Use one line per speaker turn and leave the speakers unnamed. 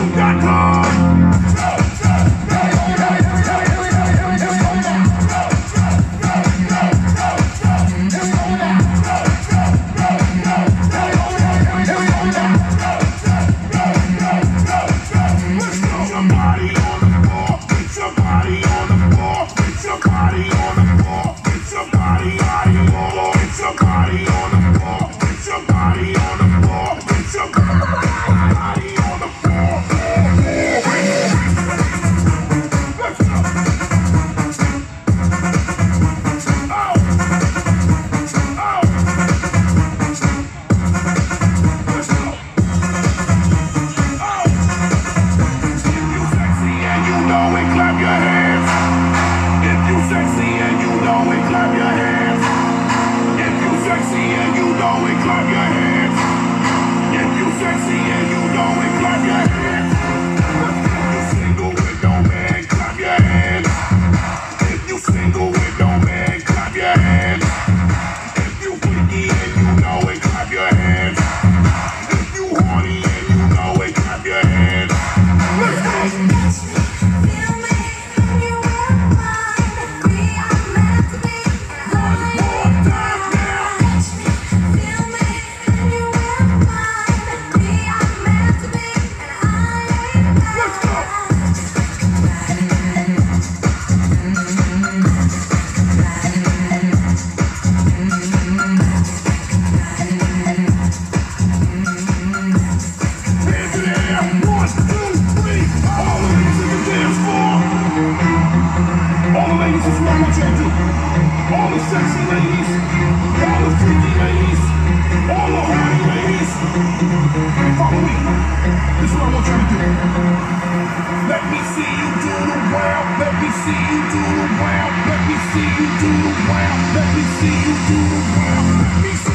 you got Yeah. you. Follow me. This is what I want you to do. Let me see you do the wow. Let me see you do the wow. Let me see you do the wow. Let me see you do the wow. Let me see